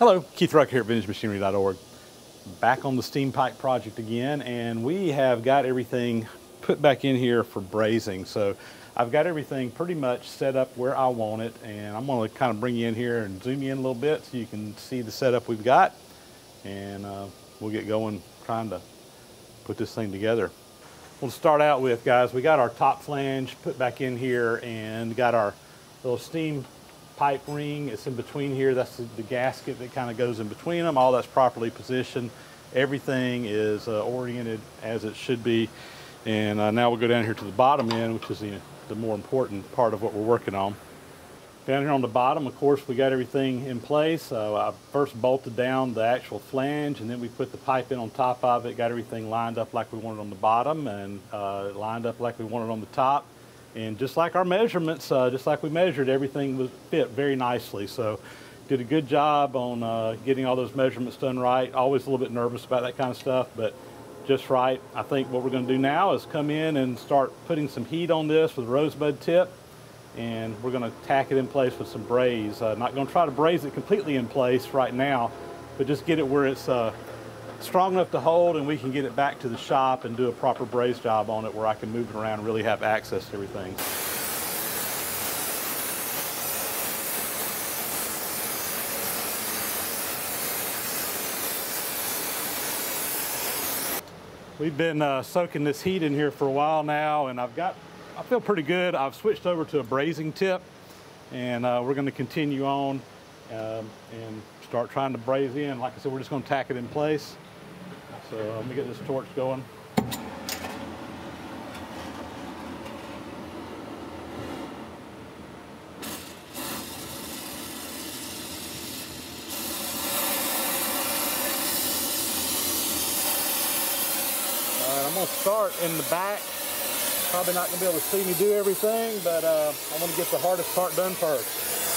Hello, Keith Rucker here at VintageMachinery.org. Back on the steam pipe project again, and we have got everything put back in here for brazing. So I've got everything pretty much set up where I want it, and I'm going to kind of bring you in here and zoom you in a little bit so you can see the setup we've got, and uh, we'll get going trying to put this thing together. We'll start out with, guys, we got our top flange put back in here and got our little steam pipe ring. It's in between here. That's the, the gasket that kind of goes in between them. All that's properly positioned. Everything is uh, oriented as it should be. And uh, now we'll go down here to the bottom end, which is the, the more important part of what we're working on. Down here on the bottom, of course, we got everything in place. So I first bolted down the actual flange and then we put the pipe in on top of it, got everything lined up like we wanted on the bottom and uh, lined up like we wanted on the top. And just like our measurements, uh, just like we measured, everything was fit very nicely. So did a good job on uh, getting all those measurements done right. Always a little bit nervous about that kind of stuff, but just right. I think what we're going to do now is come in and start putting some heat on this with rosebud tip. And we're going to tack it in place with some braze. Uh, not going to try to braze it completely in place right now, but just get it where it's uh, strong enough to hold and we can get it back to the shop and do a proper braze job on it where I can move it around and really have access to everything. We've been uh, soaking this heat in here for a while now and I've got, I feel pretty good. I've switched over to a brazing tip and uh, we're gonna continue on um, and start trying to braze in. Like I said, we're just gonna tack it in place. So let me get this torch going. Start in the back. Probably not gonna be able to see me do everything, but uh, I'm gonna get the hardest part done first.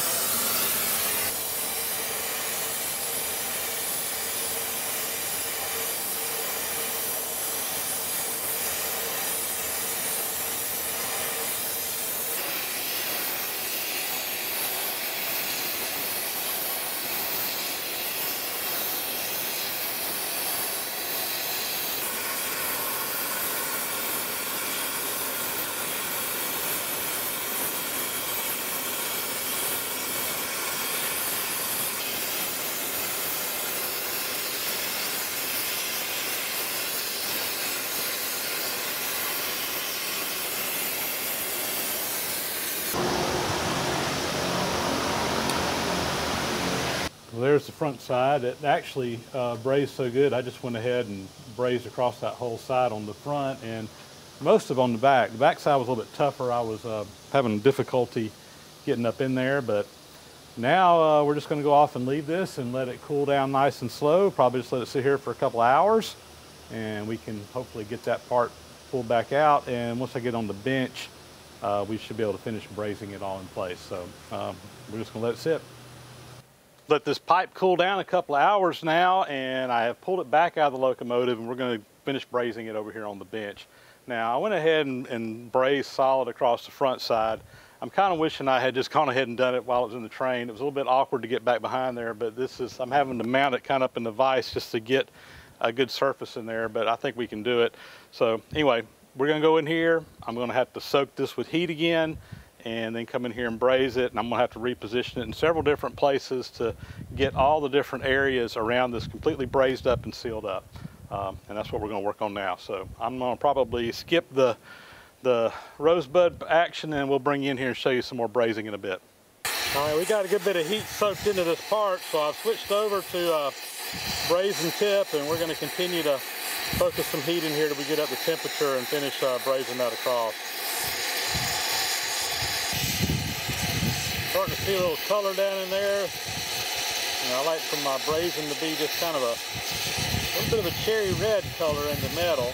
The front side. It actually uh, brazed so good, I just went ahead and brazed across that whole side on the front and most of on the back. The back side was a little bit tougher. I was uh, having difficulty getting up in there, but now uh, we're just gonna go off and leave this and let it cool down nice and slow. Probably just let it sit here for a couple hours and we can hopefully get that part pulled back out. And once I get on the bench, uh, we should be able to finish brazing it all in place. So um, we're just gonna let it sit let this pipe cool down a couple of hours now and I have pulled it back out of the locomotive and we're going to finish brazing it over here on the bench. Now I went ahead and, and brazed solid across the front side. I'm kind of wishing I had just gone ahead and done it while it was in the train. It was a little bit awkward to get back behind there, but this is, I'm having to mount it kind of up in the vise just to get a good surface in there, but I think we can do it. So anyway, we're gonna go in here. I'm gonna have to soak this with heat again and then come in here and braze it and I'm gonna have to reposition it in several different places to get all the different areas around this completely brazed up and sealed up. Um, and that's what we're gonna work on now. So I'm gonna probably skip the, the rosebud action and we'll bring you in here and show you some more brazing in a bit. All right, we got a good bit of heat soaked into this part, so I've switched over to uh, brazing tip and we're gonna continue to focus some heat in here till we get up the temperature and finish uh, brazing that across. Starting to see a little color down in there. I like for my brazing to be just kind of a, a little bit of a cherry red color in the metal.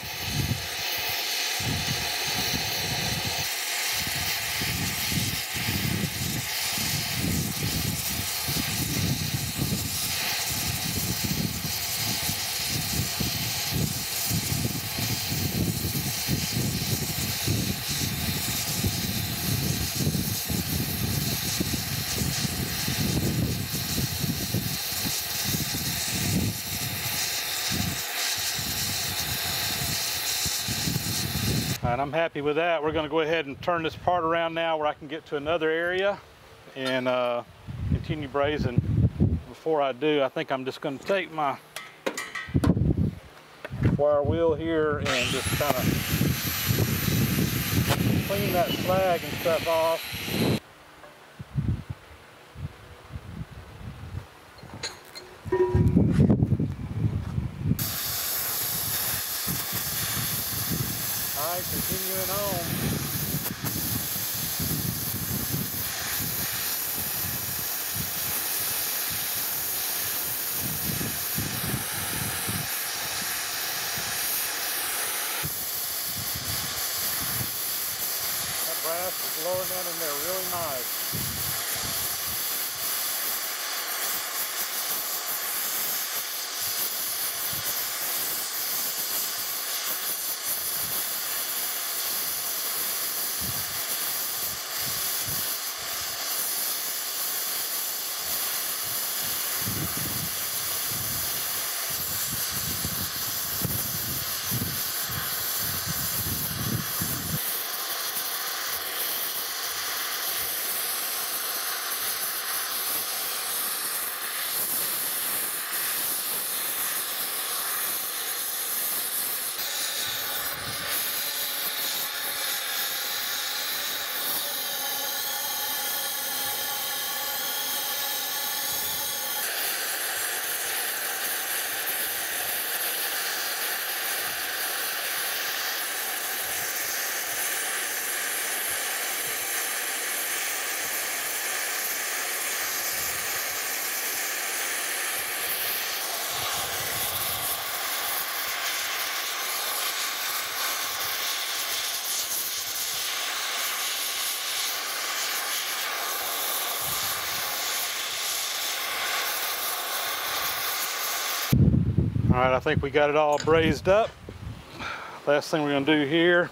And I'm happy with that. We're gonna go ahead and turn this part around now where I can get to another area and uh, continue brazing. Before I do, I think I'm just gonna take my wire wheel here and just kind of clean that slag and stuff off. Right, continuing on. That brass is lowering that in there really nice. All right, I think we got it all brazed up. Last thing we're gonna do here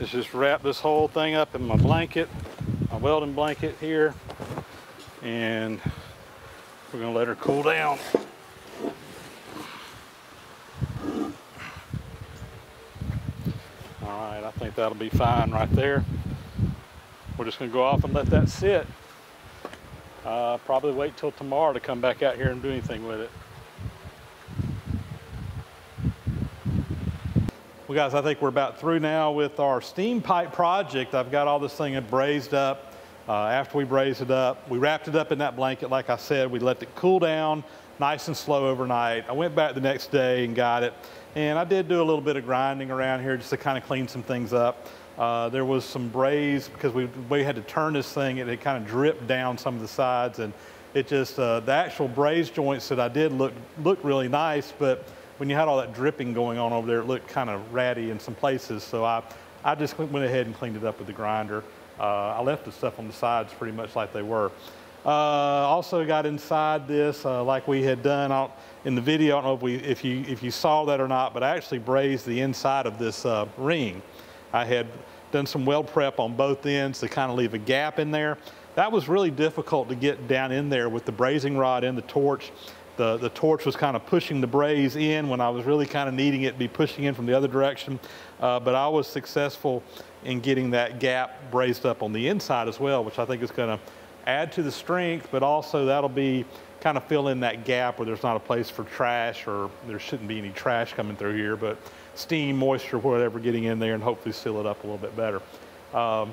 is just wrap this whole thing up in my blanket, my welding blanket here, and we're gonna let her cool down. All right, I think that'll be fine right there. We're just gonna go off and let that sit. Uh, probably wait till tomorrow to come back out here and do anything with it. Well, guys, I think we're about through now with our steam pipe project. I've got all this thing brazed up. Uh, after we brazed it up, we wrapped it up in that blanket. Like I said, we let it cool down nice and slow overnight. I went back the next day and got it. And I did do a little bit of grinding around here just to kind of clean some things up. Uh, there was some braze because we, we had to turn this thing. It had kind of dripped down some of the sides and it just, uh, the actual braze joints that I did look, looked really nice, but when you had all that dripping going on over there, it looked kind of ratty in some places. So I, I just went ahead and cleaned it up with the grinder. Uh, I left the stuff on the sides pretty much like they were. Uh, also got inside this uh, like we had done out in the video. I don't know if, we, if, you, if you saw that or not, but I actually brazed the inside of this uh, ring. I had done some weld prep on both ends to kind of leave a gap in there. That was really difficult to get down in there with the brazing rod and the torch. The, the torch was kind of pushing the braze in when I was really kind of needing it to be pushing in from the other direction. Uh, but I was successful in getting that gap brazed up on the inside as well, which I think is going to add to the strength, but also that'll be kind of fill in that gap where there's not a place for trash or there shouldn't be any trash coming through here, but steam, moisture, whatever getting in there and hopefully seal it up a little bit better. Um,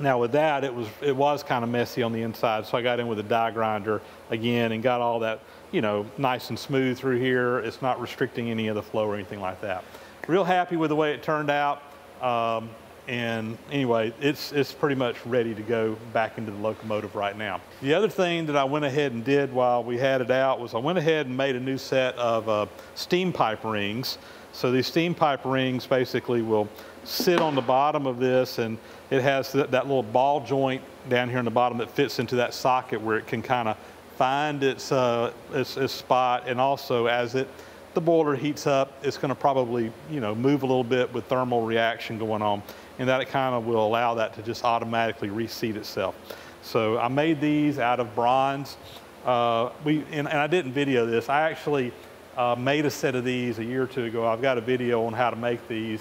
now with that, it was it was kind of messy on the inside, so I got in with a die grinder again and got all that, you know, nice and smooth through here. It's not restricting any of the flow or anything like that. Real happy with the way it turned out. Um, and anyway, it's, it's pretty much ready to go back into the locomotive right now. The other thing that I went ahead and did while we had it out was I went ahead and made a new set of uh, steam pipe rings. So these steam pipe rings basically will sit on the bottom of this and it has that, that little ball joint down here in the bottom that fits into that socket where it can kind of find its, uh, its, its spot and also as it the boiler heats up, it's going to probably, you know, move a little bit with thermal reaction going on, and that it kind of will allow that to just automatically reseat itself. So I made these out of bronze. Uh, we and, and, I didn't video this. I actually uh, made a set of these a year or two ago. I've got a video on how to make these.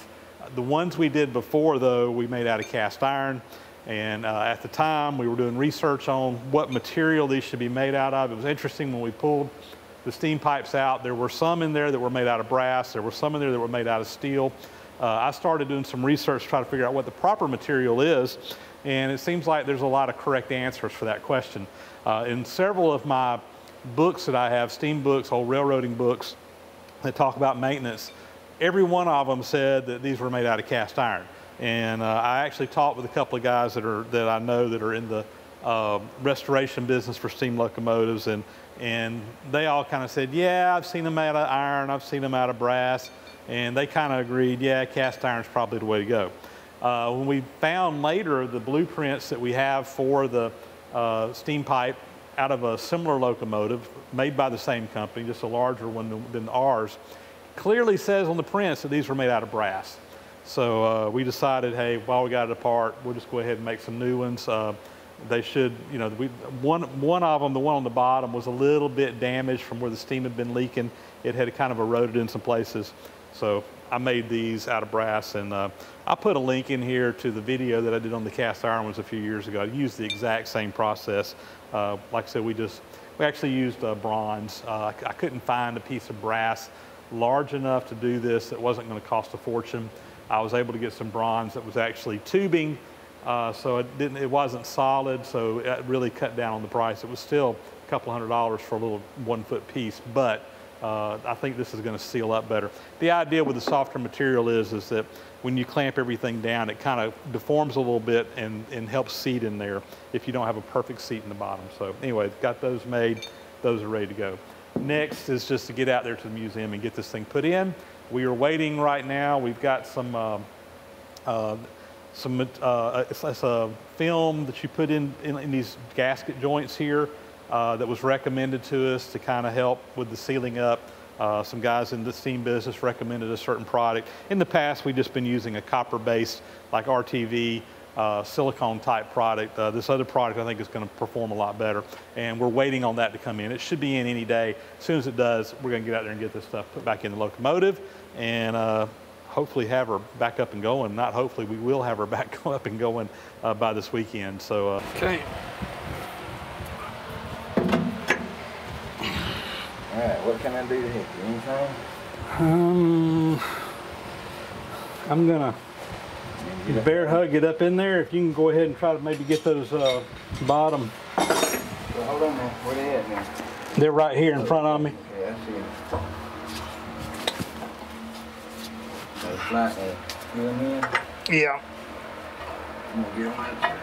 The ones we did before, though, we made out of cast iron. And uh, at the time, we were doing research on what material these should be made out of. It was interesting when we pulled the steam pipes out. There were some in there that were made out of brass. There were some in there that were made out of steel. Uh, I started doing some research trying to figure out what the proper material is. And it seems like there's a lot of correct answers for that question. Uh, in several of my books that I have, steam books, old railroading books, that talk about maintenance, every one of them said that these were made out of cast iron. And uh, I actually talked with a couple of guys that are that I know that are in the uh, restoration business for steam locomotives, and and they all kind of said, yeah, I've seen them out of iron, I've seen them out of brass, and they kind of agreed, yeah, cast iron is probably the way to go. Uh, when we found later the blueprints that we have for the uh, steam pipe out of a similar locomotive made by the same company, just a larger one than, than ours, clearly says on the prints that these were made out of brass. So uh, we decided, hey, while we got it apart, we'll just go ahead and make some new ones. Uh, they should, you know, we, one, one of them, the one on the bottom, was a little bit damaged from where the steam had been leaking. It had kind of eroded in some places. So I made these out of brass, and uh, I put a link in here to the video that I did on the cast iron ones a few years ago. I used the exact same process. Uh, like I said, we just, we actually used uh, bronze. Uh, I, I couldn't find a piece of brass large enough to do this that wasn't going to cost a fortune. I was able to get some bronze that was actually tubing, uh, so it didn't, it wasn't solid, so it really cut down on the price. It was still a couple hundred dollars for a little one foot piece, but uh, I think this is going to seal up better. The idea with the softer material is, is that when you clamp everything down, it kind of deforms a little bit and, and helps seat in there if you don't have a perfect seat in the bottom. So anyway, got those made. Those are ready to go. Next is just to get out there to the museum and get this thing put in. We are waiting right now. We've got some uh, uh, some uh, it's, it's, a film that you put in, in, in these gasket joints here uh, that was recommended to us to kind of help with the sealing up. Uh, some guys in the steam business recommended a certain product. In the past, we've just been using a copper-based, like RTV, uh, silicone type product. Uh, this other product I think is going to perform a lot better. And we're waiting on that to come in. It should be in any day. As soon as it does, we're going to get out there and get this stuff put back in the locomotive and uh, hopefully have her back up and going. Not hopefully, we will have her back up and going uh, by this weekend. So, uh, okay. All right, what can I do to help you? Anything? Um, I'm gonna bear hug it up in there. If you can go ahead and try to maybe get those uh, bottom. Well, hold on there. Where they at now? They're right here in front of me. Okay, I see them. Those flat there. You them in? Yeah. I'm gonna get them outside.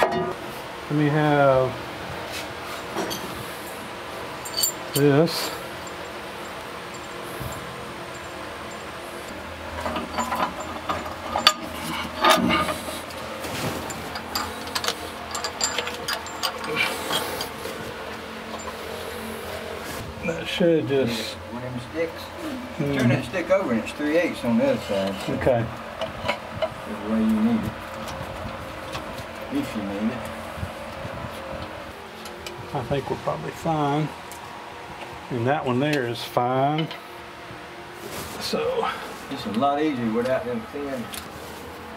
I'll let. Let me have this. That should just, One of them sticks. Turn that stick over and it's 3 eighths on the other side. So okay. the way you need it. If you need it. I think we're probably fine. And that one there is fine. So, It's a lot easier without them thin,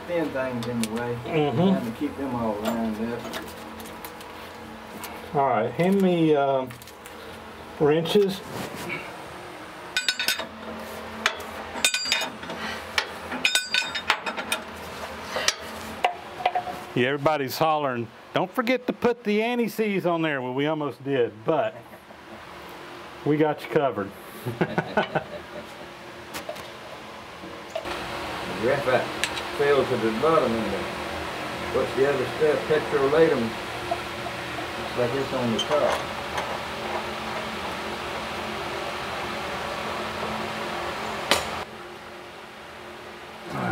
thin things in the way. Mhm. Trying to keep them all lined up. all right, hand me um, wrenches. Yeah, everybody's hollering, don't forget to put the anti-seize on there. Well, we almost did, but we got you covered. The graphite fell to the bottom and the, what's the other stuff? Petrolatum. Looks like it's on the top.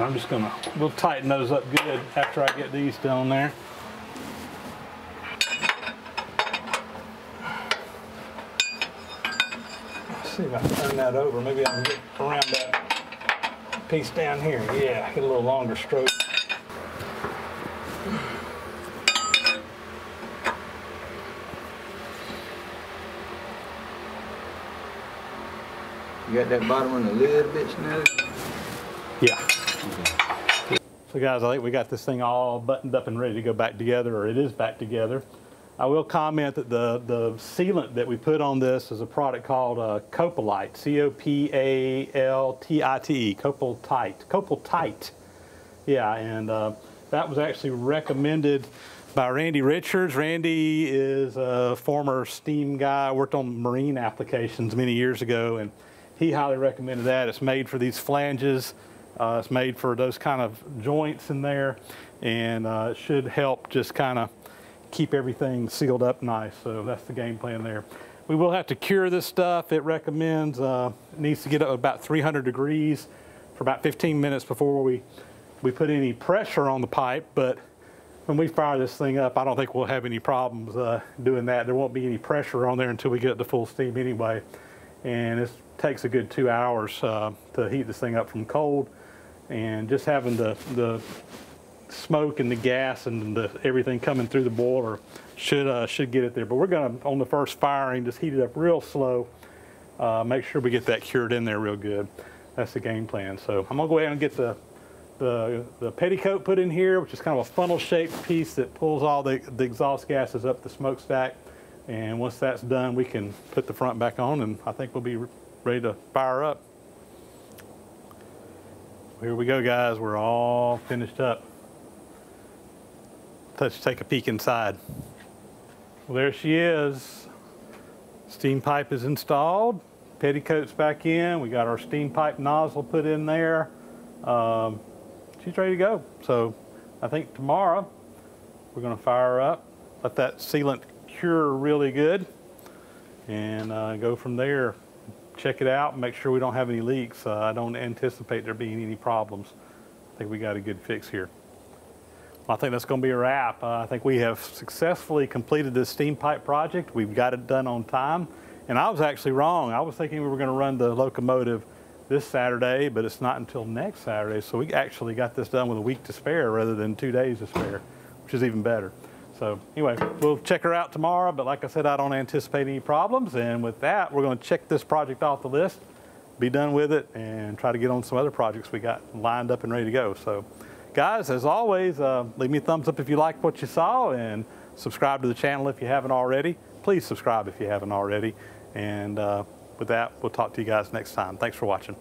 I'm just gonna, we'll tighten those up good after I get these down there. Let's see if I can turn that over. Maybe I can get around that piece down here. Yeah, get a little longer stroke. You got that bottom one a little bit snug? Yeah. So guys, I think we got this thing all buttoned up and ready to go back together, or it is back together. I will comment that the, the sealant that we put on this is a product called uh, Copaltite, C-O-P-A-L-T-I-T-E, Copaltite, Copaltite. Yeah, and uh, that was actually recommended by Randy Richards. Randy is a former steam guy, worked on marine applications many years ago, and he highly recommended that. It's made for these flanges. Uh, it's made for those kind of joints in there, and uh, it should help just kind of keep everything sealed up nice. So that's the game plan there. We will have to cure this stuff. It recommends, uh, it needs to get up about 300 degrees for about 15 minutes before we, we put any pressure on the pipe. But when we fire this thing up, I don't think we'll have any problems uh, doing that. There won't be any pressure on there until we get it to full steam anyway. And it takes a good two hours uh, to heat this thing up from cold. And just having the, the smoke and the gas and the, everything coming through the boiler should uh, should get it there. But we're going to, on the first firing, just heat it up real slow. Uh, make sure we get that cured in there real good. That's the game plan. So I'm to go ahead and get the, the, the petticoat put in here, which is kind of a funnel-shaped piece that pulls all the, the exhaust gases up the smokestack. And once that's done, we can put the front back on, and I think we'll be ready to fire up. Here we go, guys. We're all finished up. Let's take a peek inside. Well, there she is. Steam pipe is installed. Petticoat's back in. We got our steam pipe nozzle put in there. Um, she's ready to go. So I think tomorrow we're going to fire her up, let that sealant cure really good, and uh, go from there. Check it out, and make sure we don't have any leaks. Uh, I don't anticipate there being any problems. I think we got a good fix here. I think that's going to be a wrap. Uh, I think we have successfully completed this steam pipe project. We've got it done on time. And I was actually wrong. I was thinking we were going to run the locomotive this Saturday, but it's not until next Saturday. So we actually got this done with a week to spare rather than two days to spare, which is even better. So anyway, we'll check her out tomorrow. But like I said, I don't anticipate any problems. And with that, we're going to check this project off the list, be done with it, and try to get on some other projects we got lined up and ready to go. So guys, as always, uh, leave me a thumbs up if you liked what you saw and subscribe to the channel if you haven't already. Please subscribe if you haven't already. And uh, with that, we'll talk to you guys next time. Thanks for watching.